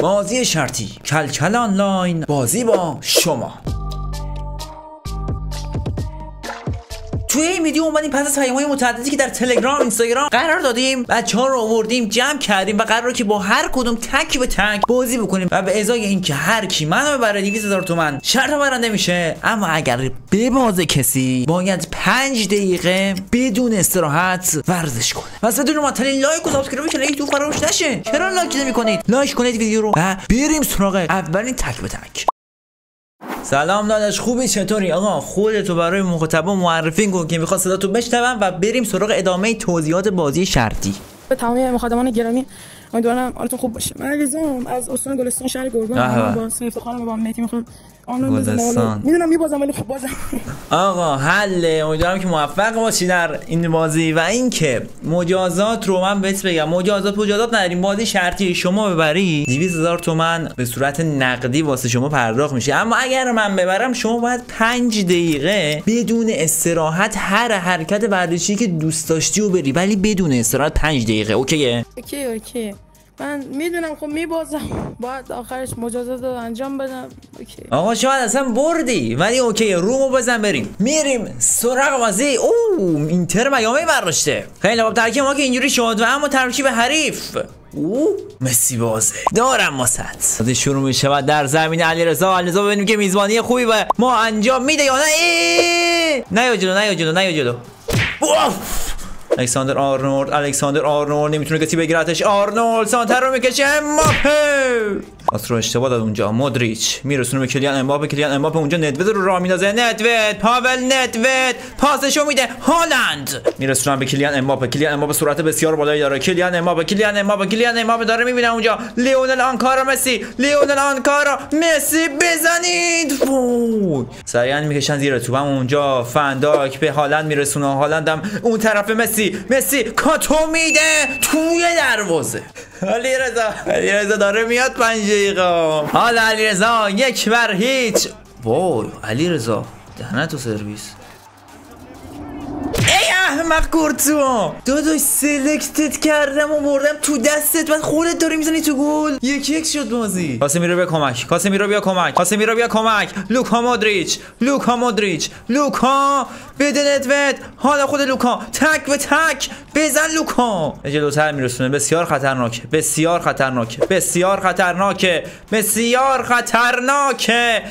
بازی شرطی کلکل آنلاین بازی با شما. توی این ویدیو اومدیم پس از های متعددی که در تلگرام اینستاگرام قرار دادیم بچه ها رو آوردیم جمع کردیم و قرار که با هر کدوم تک به تک بازی بکنیم و به ازای اینکه هر کی منو ببره 200 هزار تومن شرط برنده میشه. اما اگر ببازه کسی باید 5 دقیقه بدون استراحت ورزش کنه. پس بدون معطلی like و subscribe کنید تو فراموش نشه. چرا like نمی‌کنید؟ like کنید ویدیو رو و بریم سراغ اولین تک به تک. سلام داداش خوبی؟ چطوری؟ آقا خودتو برای مخاطبا معرفی کن که می‌خواد صداتو بشنون و بریم سراغ ادامه توضیحات بازی شرطی. به تمام مخاطبان گرامی امیدوارم حالتون خوب باشه. من از استان گلستان شهر گرگان با سیف خانم با مهدی می‌خوام گلستان. می‌دونم میبازم ولی خب بازم. آقا حله امیدوارم که موفق باشی در این بازی. و اینکه مجازات رو من بهت بگم. مجازات مجازات نداریم. بازی شرطی شما ببری. 200 هزار تومن به صورت نقدی واسه شما پرداخت میشه. اما اگر من ببرم شما باید 5 دقیقه بدون استراحت هر حرکت ورزشی که دوست داشتی رو بری. ولی بدون استراحت 5 دقیقه. okay ه؟ okay okay. من می‌دونم خب میبازم. باید آخرش مجازات رو انجام بدم. okay. آقا شاید اصلا بردی ولی okay رومو بزن بریم. میریم سراغ بازی. اوه اینتر میامی برداشته. خیلی خب ترکیب ما که اینجوری شد و اما ترکیب حریف. او مسی بازه. دارم بازی شروع میشه و در زمین علیرضا. علیرضا ببینیم که میزبانی خوبی به ما انجام میده یا نه. نه جلو نه جلو نه جلو. الکساندر آرنولد الکساندر آرنولد نمی‌تونه کسی بگیرتش. آرنولد سانتر رو می‌کشه. امباپه پاس رو اشتباه داد اونجا. مودریچ. میرسونه به کلیان امباپه. کلیان امباپه اونجا. ندوید رو راه میندازه. ندوید پاول ندوید پاسشو میده. هالند. میرسونه به کلیان امباپه. کلیان امباپه سرعت بسیار بالایی داره. کلیان امباپه. کلیان امباپه. کلیان امباپه داره می‌بینه اونجا. لیونل آنکارا مسی. لیونل آنکارا. مسی بزنید. سریعا می‌کشن زیر توپم اونجا فنداک به هالند میرسونه. هالندم اون طرف مسی. مسی کاتو میده. توی دروازه. علی رضا علی رضا داره میاد پنج دقیقه. حالا علی رضا یک بر هیچ. وای علی رضا دهنتو سرویس. ای احمق کورتو داداش select ت کردم و بردم تو دستت. بعد خودت داری می‌زنی تو گل. یک یک شد بازی. کاسمیرو بیا کمک. کاسمیرو بیا کمک. کاسمیرو بیا کمک. لوکا مودریچ. لوکا مودریچ. لوکا بده ندود حالا خود لوکا. تک به تک. بزن لوکا. جلوتر میرسونه. بسیار خطرناکه. بسیار خطرناکه. بسیار خطرناکه. بسیار خطرناکه.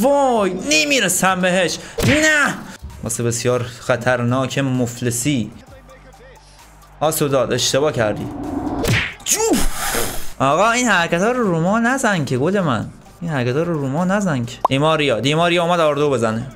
وای نمی‌رسم بهش. نه. واسه بسیار خطرناک مفلسی. آسوداد اشتباه کردی. آقا این حرکت ها رو روما نزن که گل من. این حرکت ها رو روما نزن که. دیماریا دیماریا اومد آردو بزنه.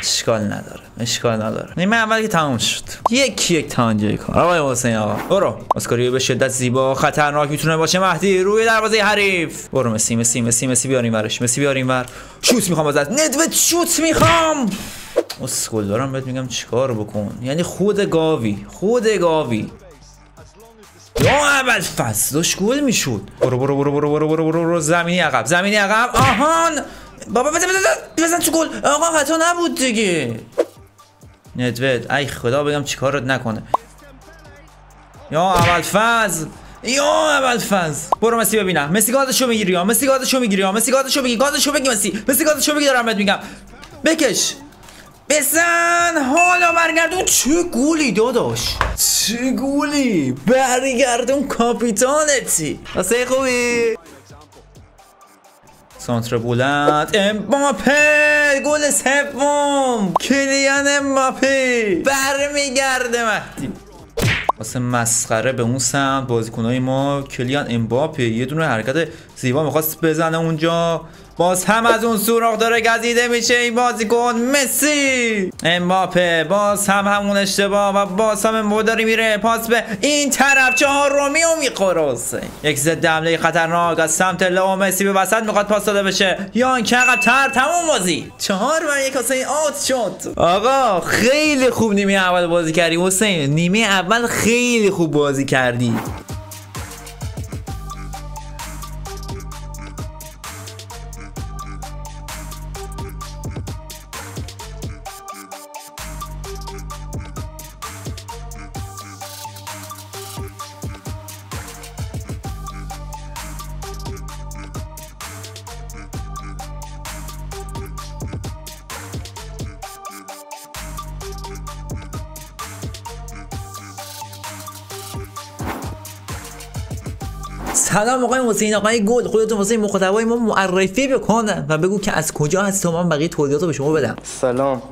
اشکال نداره اشکال نداره. نیمه اول که تموم شد. یک یک تا کار. آقای حسین آقا برو. اسکاریو به شدت زیبا خطرناک می‌تونه باشه. مهدی روی دروازه حریف. برو مسی مسی مسی مسی بیاریم ورش. مسی بیاریم ور. شوت می‌خوام ازت. ندوت شوت می‌خوام! اسکول دارم بهت میگم چیکار بکن؟ یعنی خود گاوی خود گاوی. یا اول فصل داشت گل می‌شد. برو برو برو برو برو برو برو زمینی عقب زمینی عقب. آهان! بابا بزن بزن بزن تو گل. آقا خطا نبود دیگه. ندوید ای خدا بگم چیکارت نکنه. یا اول فصل یا اول فاز برو مسی ببینم. مسی گازشو می‌گیری یا؟ مسی گازشو می‌گیری یا؟ مسی گازشو می‌گیری گازشو بگی مسی. مسی گازشو بگی دارم بهت میگم. بکش. بزن. حالا برگردون. چه گولی داداش؟ چه گولی؟ برگردون کاپیتانتی. واسه خوبی؟ سانتر بلند امباپه. گل سوم. کلیان امباپه. برمیگرده مهدی واسه مسخره به اون سمت بازیکنای ما کلیان امباپه. یه دونه حرکت زیبا می‌خواست بزنه اونجا. باز هم از اون سوراخ داره گزیده میشه این بازیکن. مسی! امباپه باز هم همون اشتباه و باز هم امباپه میره. پاس به این طرف چهار رومیو می‌خوره یک ضد حمله خطرناک از سمت لو مسی به وسط می‌خواد پاس داده بشه. یا که تر تموم بازی. چهار بر یک حسین آت شد. آقا خیلی خوب نیمه اول بازی کردی. حسین نیمه اول خیلی خوب بازی کردی. سلام آقای حسین آقای گل خودتون واسه مخاطبای ما معرفی بکن و بگو که از کجا هستی تا من بقیه توضیحات رو به شما بدم. سلام.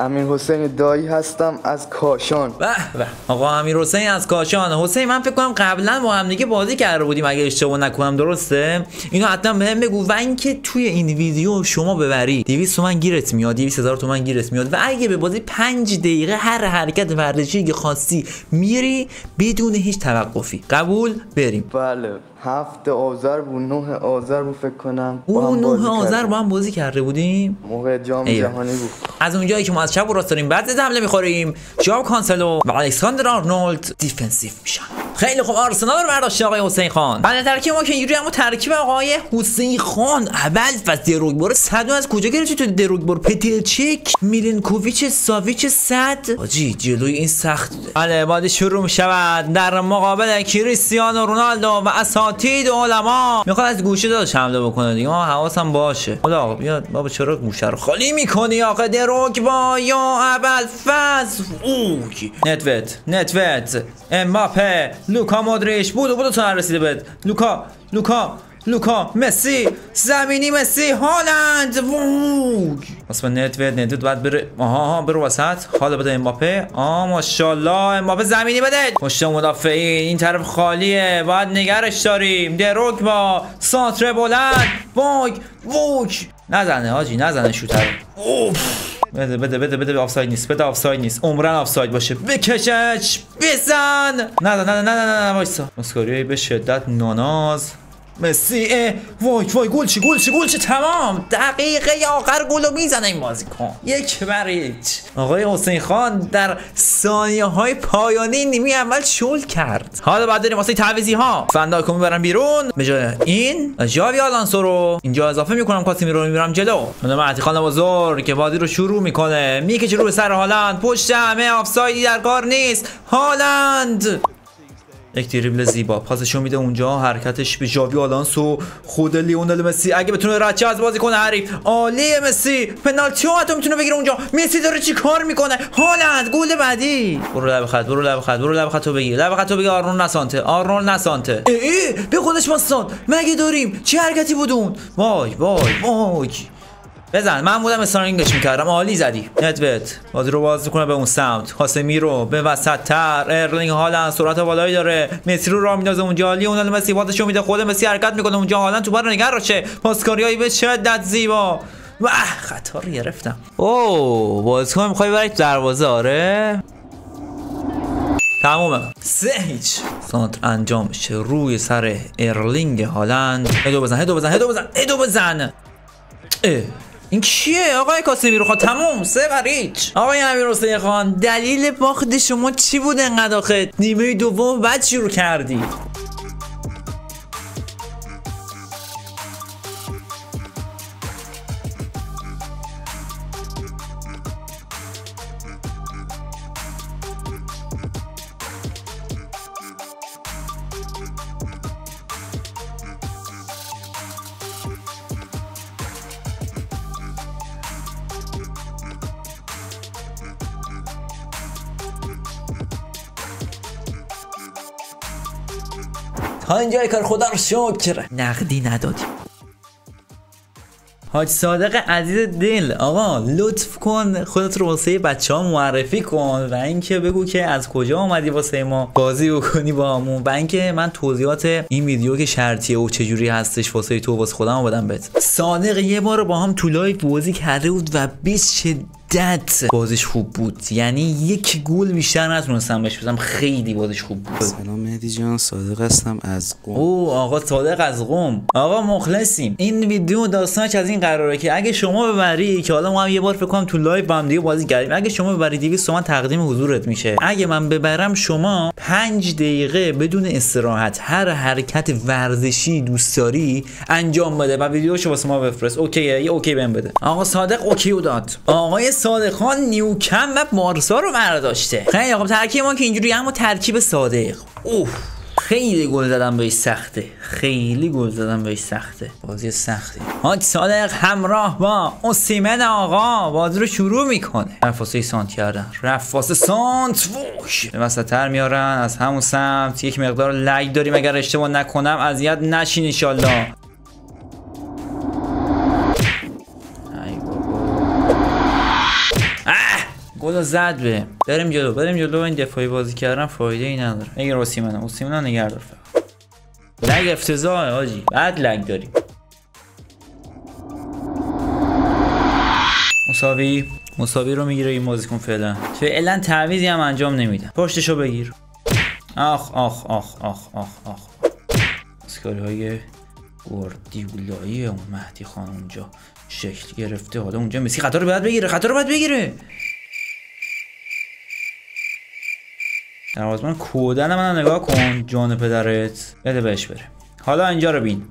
امیر حسین دایی هستم از کاشان. به به. آقا امیر حسین از کاشان. حسین من فکر کنم قبلا با هم دیگه بازی کرده بودیم اگه اشتباه نکنم درسته؟ اینو حتما بهم بگو و اینکه توی این ویدیو شما ببری 200 تومن گیرت میاد 200 هزار تومن گیرت میاد و اگه به بازی 5 دقیقه هر حرکت ورزشی که خواستی میری بدون هیچ توقفی. قبول؟ بریم. بله. هفت آذر بود نه آذر بود فکر کنم. او نه آذر با هم بازی کرده بودیم؟ موقع جام جهانی بود. از اونجایی که ما از چپ و راست داریم بعد حمله می‌خوریم. ژائو کانسلو و الکساندر آرنولد defensive میشن. خیلی خوب آرسنال رو برداشت آقای حسین خان. بعد ترکیب ما که اینجوری اما ترکیب آقای حسین خان. اول پس دروگبر صد از کجا گرفتی تو دروگبر پتر چک میلینکوویچ ساویچ صد. حاجی جلوی این سخت. بله بعد شروع می‌شود. در مقابل کریستیانو رونالدو و اساتید علما. می‌خواد از گوشه داداش حمله بکنه دیگه. ما حواسم باشه. خدا بیاد بابا چرا گوشه رو خالی می‌کنی آقا؟ دروگبا یا اول فاز اوی نتوت نتوت. امباپه لوکا مودریچ. بودو بودو تو رسیده بهت. لوکا لوکا لوکا مسی. زمینی مسی هالند. ووگ اصلا نت ود نت باید بره آها ها برو وسط حالا بده امباپه آ ماشاءالله امباپه زمینی بده پشت مدافعین این طرف خالیه باید نگرش داریم دروگ با سانتر بلند ووگ ووگ نزنه حاجی نزنه شوتر اوف بده بده بده بده آفساید نیست بده آفساید نیست عمرن آفساید باشه بکشش بزن نه نه نه نه نه نه وایسا مسکاری به شدت ناناز مسی وای وای گل چی گل چی گل چی؟ تمام. دقیقه آخر گلو می‌زنه این بازیکن. یک بر هیچ آقای حسین خان در ثانیه های پایانی نیمی اول شل کرد. حالا بعد داریم واسه تعویضی ها فنداکو می‌برم بیرون. به جای این جاوی آلانسو رو. اینجا اضافه می‌کنم کاسمیرو رو می‌برم جلو. اونم خان بزرگ که بازی رو شروع می‌کنه. می‌کشه رو به سر هالند. پشت همه آفسایدی در کار نیست. هالند! یک دریبل زیبا. پاسشو میده اونجا. حرکتش به ژاوی آلانسو خود لیونل مسی. اگه بتونه رچه از بازی کنه حریف عالی مسی. پنالتی حتی می‌تونه بگیره اونجا. مسی داره چی کار می‌کنه؟ هالند گل بعدی. برو لب خط برو لب خط برو لب خط تو بگیر. لب خط تو بگیر. آرون نسانته آرون نسانته ای, ای به خودش باستان مگه داریم؟ چه حرکتی بود اون؟ وای وای وای. بزن من بودم استرانینگش می‌کردم. عالی زدی. ندوت بازی رو باز کنه به اون سمت. کاسمی رو به وسط تر ارلینگ هالند سرعت بالایی داره. مسی رو راه میندازه اونجا. عالی اون مسی بازشو میده. خود مسی حرکت می‌کنه اونجا. هالند تو رو نگه راشه پاسکاریایی به شدت زیبا. و خطا رو گرفتم. اوه بازیکن می‌خوای برای دروازه آره؟ تمومه. سه هیچ. سانت انجام میشه. روی سر ارلینگ هالند. هدو بزن هدو بزن هدو بزن هدو بزن. اه. این کیه آقای کاسمی رو خواهد تموم سه بریچ آقای امیر حسین خان دلیل باخت شما چی بود انقدر آخه؟ نیمه دوم بعد شروع کردید تا اینجای کار خدا رو شکر. نقدی ندادیم. حاج صادق عزیز دل آقا لطف کن خودت رو واسه بچه ها معرفی کن. و اینکه بگو که از کجا آمدی واسه ما بازی بکنی با همون. و اینکه من توضیحات این ویدیو که شرطیه و چجوری هستش واسه تو واسه خودم بدم بهت. صادق یه بار با هم تو live بازی کرده بود و 20 شدت بازیش خوب بود. یعنی یک گل بیشتر نتونستم بهش بزنم. خیلی بازیش خوب بود. سلام مهدی جان صادق هستم از قم. او آقا صادق از قم. آقا مخلصیم. این ویدیو داستانش از این قراره که اگه شما ببری که حالا ما هم یه بار فکر کنم تو live با هم دیگه بازی کردیم. اگه شما ببری 200 تومن تقدیم حضورت میشه. اگه من ببرم شما 5 دقیقه بدون استراحت هر حرکت ورزشی دوست داری انجام بده و ویدیوشو واسه ما بفرست. اوکیه؟ یه اوکی بهم بده. آقا صادق اوکی داد. آقای صادق خان نیوکم و مارسا رو برداشته. خیلی خب ترکیب ما که اینجوری اما ترکیب صادق. اوه خیلی گل زدن بهش سخته. خیلی گل زدن بهش سخته. بازی سخته. حاج صادق همراه با اوسیمن آقا بازی رو شروع می‌کنه. رفاسه سانت کردن. رفاسه سانت ووش. به وسطتر میارن از همون سمت. یک مقدار لگ داریم. اگر اشتباه نکنم اذیت نشین انشالله گل زد به. بریم جلو بریم جلو. این دفاعی بازی کردن فایده ای نداره. اگر اوسیمن اوسیمن نگه دار لگ افتضاحه آجی. بعد لگ داریم. مساوی. مساوی رو می‌گیره این بازیکن فعلا. فعلا تعویضی هم انجام نمیدن. پشتشو بگیر. آخ آخ آخ آخ آخ آخ. اسکاری های گوردیولایی اون مهدی خان اونجا شکل گرفته. حالا اونجا مسی خطا رو باید بگیره خطا رو باید بگیره. دروازمان کودن من نگاه کن جان پدرت. بده بهش بره. حالا اینجا رو بین.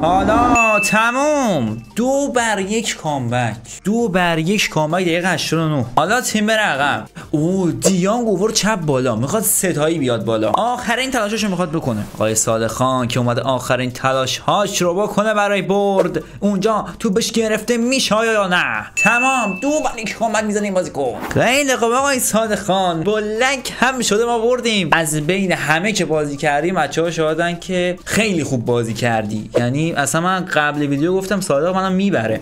حالا تموم. دو بر یک کامبک. دو بر یک کامبک. دقیقه 89 حالا تیم بره عقب. او دیانگ اوور چپ بالا می‌خواد ستایی بیاد بالا. آخرین تلاشش رو می‌خواد بکنه. آقای صادق خان که اومده آخرین تلاش هاش رو بکنه برای برد. اونجا تو بهش گرفته میشه یا نه؟ تمام. دو بر یک کامبک می‌زنه این بازیکن خیلی خوب آقای صادق خان. با لک هم شده ما بردیم. از بین همه که بازی کردیم بچه‌ها شاهدن که خیلی خوب بازی کردی. یعنی اصلا من قبل ویدیو گفتم صادق منم می‌بره.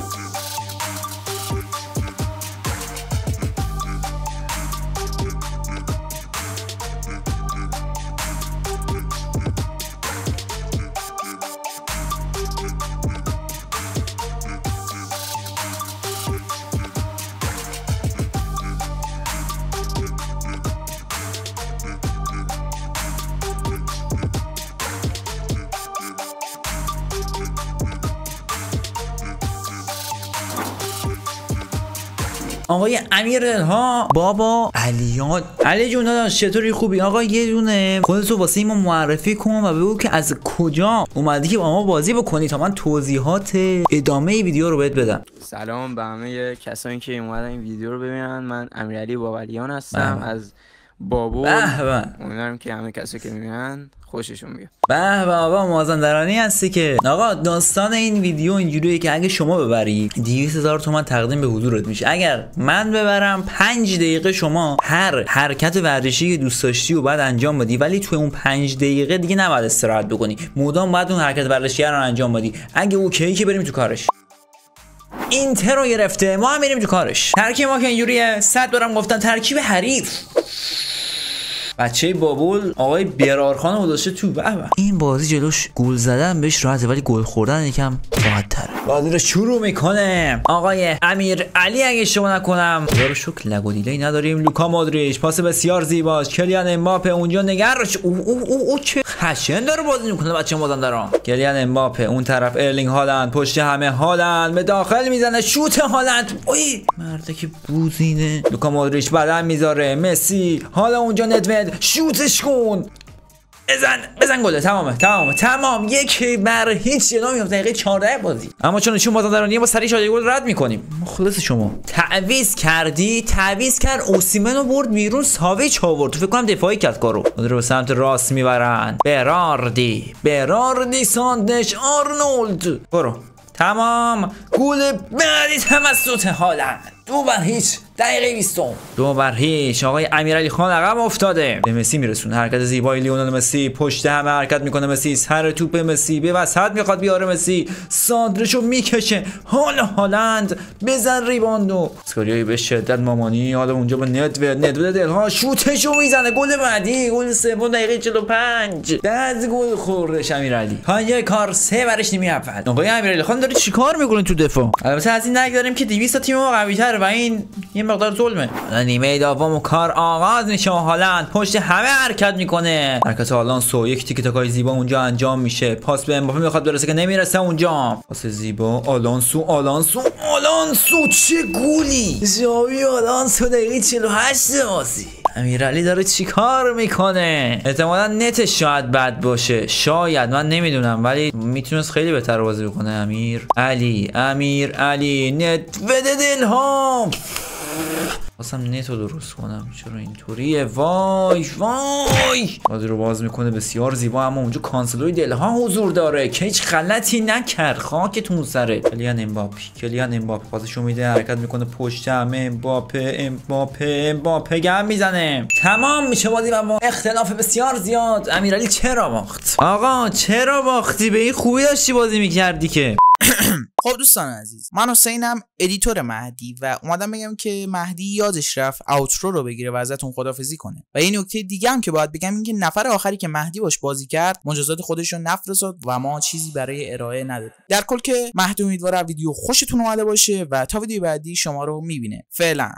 آقای امیر ها بابا علیان. علی جون داداش چطوری خوبی؟ آقا یه دونه. خودتو واسه ما معرفی کن و بگو که از کجا اومدی که با ما بازی بکنی تا من توضیحات ادامه ویدیو رو بهت بدم. سلام به همه کسانی که اومدن این ویدیو رو ببینن. من امیرعلی بابلیان هستم. بله. از بابول به به. امیدوارم که همه کسایی که می‌بینن خوششون بیاد. به به آقا مازندرانی هستی که. آقا داستان این ویدیو اینجوریه که اگه شما ببری 200 هزار تومن تقدیم به حضورت میشه. اگر من ببرم 5 دقیقه شما هر حرکت ورزشی که دوست داشتی و بعد انجام بدی ولی توی اون 5 دقیقه دیگه نباید استراحت بکنی. مدام باید اون حرکت ورزشی رو انجام بدی. اگه okay که بریم تو کارش. اینتر رو گرفته. ما هم میریم تو کارش. ترکیب ما که اینجوریه. صد بارم گفتم ترکیب حریف. بچه بابول آقای برارخان رو گذاشته تو به. این بازی جلوش گل زدن بهش راحته ولی گل خوردن یکم راحت بازی رو شروع می‌کنه. آقای امیر علی اگه اشتباه نکنم. خدا رو شکر lag و delay ی نداریم. لوکا مودریچ پاس بسیار زیباست. کلیان امباپه اونجا نگرش او او او, او چه خشن داره بازی می‌کنه بچه مازندران. کلیان امباپه اون طرف ارلینگ هالند پشت همه هالند. به داخل می‌زنه شوت هالند. اوی! مرده که بوزینه. لوکا مودریچ بدن می‌ذاره. مسی حالا اونجا ندوید. شوتش کن بزن بزن گله. تمامه تمامه تمام. یک بر هیچ جنا میفته دقیقه 14 بازی. اما چون چون مازندرانی با سری شاده گل رد می‌کنیم. مخلص شما. تعویض کردی تعویض کرد. اوسیمن رو برد بیرون. ساویچ آورد. فکر کنم دفاعی کرد کارو. رو به سمت راست می‌برن. براردی. براردی ساندش آرنولد. برو. تمام. گل بعدی توسط هالند. دو بر هیچ. دقیقه 20 دو بر هیچ. آقای امیرعلی خان عقب افتاده. به مسی میرسونه. حرکت زیبای لیونل مسی. پشت همه حرکت می‌کنه مسی. سر توپ مسی. به وسط می‌خواد بیاره مسی. ساندرشو می‌کشه. حال هالند. بزن ریباندو اسکاریای به شدت مامانی. حالا اونجا با ندوه ندوه دلها. شوتشو می‌زنه. گل بعدی. گل سوم دقیقه 45 دز گل خورده امیرعلی. پای کار سه برش نیمی اول. آقای امیرعلی خان داره چیکار می‌کنه تو دفاع؟ البته از این نگذاریم که 200 تا تیم ما قوی و این یه مقدار ظلمه. نیمه دوم کار آغاز میشه و هالند پشت همه حرکت می‌کنه. حرکت آلانسو یک تیک تاکای زیبا اونجا انجام میشه. پاس به امباپه می‌خواد برسه که نمی‌رسه اونجا. پاس زیبا آلانسو آلانسو آلانسو چه گولی؟ زاوی آلانسو دقیقه 48 بازی. امیرعلی داره چیکار می‌کنه؟ احتمالا نتش شاید بد باشه. شاید من نمی‌دونم ولی می‌تونست خیلی بهتر بازی بکنه. امیر علی امیر علی نت بده دلهام. خواستم نتو درست کنم. چرا اینطوریه؟ وای وای! بازی رو باز می‌کنه بسیار زیبا اما اونجا کانسلوی دلها حضور داره. که هیچ غلطی نکرد. خاکتون سره کلیان امباپی کلیان امباپی. پاسشو میده حرکت می‌کنه. پشت همه امباپه امباپه امباپه. گم می‌زنه. تمام میشه بازی و اختلاف بسیار زیاد. امیرعلی چرا باخت؟ آقا چرا باختی؟ به این خوبی داشتی بازی می‌کردی که. خب دوستان عزیز من حسینم ادیتور مهدی و اومدم بگم که مهدی یادش رفت outro رو بگیره و ازتون خدافزی کنه. و این نکته دیگه هم که باید بگم این که نفر آخری که مهدی باش بازی کرد مجازات خودش رو نفرستاد و ما چیزی برای ارائه ندادیم. در کل که مهدی امیدوارم ویدیو خوشتون اومده باشه و تا ویدیو بعدی شما رو می‌بینه. فعلا.